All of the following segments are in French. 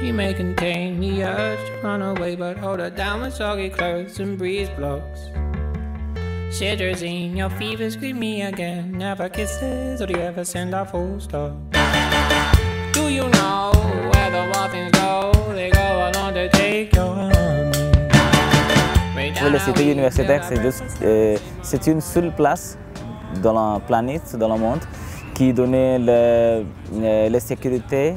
She may contain the urge run away, but hold her down soggy clothes and breeze blocks. Cetirizine, your fever scream me again. Never kisses, or you ever send a full stop? Do you know where the waffles go? They go along to take your universitaire, c'est juste, euh, une seule place dans la planète, dans le monde, qui donnait le- la sécurité,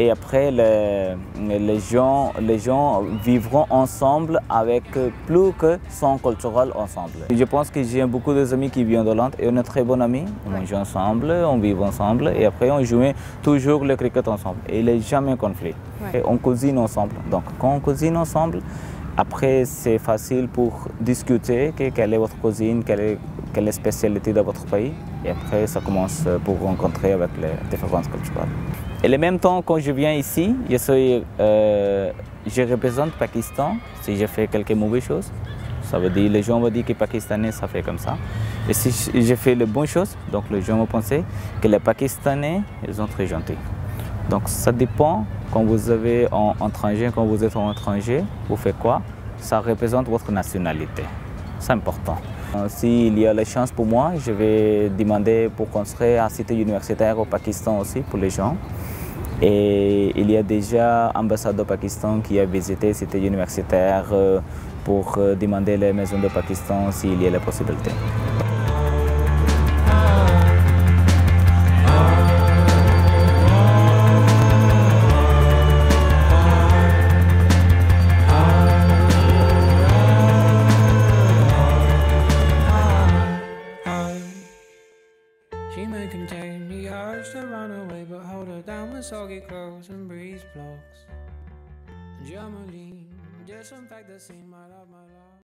et après le- les, gens, les gens vivront ensemble avec plus que son culturel ensemble. Je pense que j'ai beaucoup d'amis qui viennent d'Hollande et on est très bons amis. On joue ensemble, on vit ensemble et après on joue toujours le cricket ensemble. Et il n'y a jamais conflit. Et on cuisine ensemble. Donc quand on cuisine ensemble, après, c'est facile pour discuter que- quelle est votre cuisine, quelle est, quelle est la spécialité de votre pays. Et après, ça commence pour rencontrer avec les différences culturelles. Et en même temps, quand je viens ici, je, suis, euh, je représente Pakistan si je fais quelques mauvaises choses. Ça veut dire, les gens vont dire que les Pakistanais, ça fait comme ça. Et si je fais les bonnes choses, donc les gens vont penser que les Pakistanais, ils sont très gentils. Donc ça dépend quand vous avez en étranger, quand vous êtes en étranger, vous faites quoi? Ça représente votre nationalité. C'est important. Euh, S'il y a la chance pour moi, je vais demander pour construire une cité universitaire au Pakistan aussi pour les gens. Et il y a déjà l'ambassadeur Pakistan qui a visité cité universitaire euh, pour euh, demander les maisons de Pakistan s'il y a la possibilité. She may contain the urge to run away, but hold her down with soggy clothes and breeze blocks. Germany, disinfect the scene, my love, my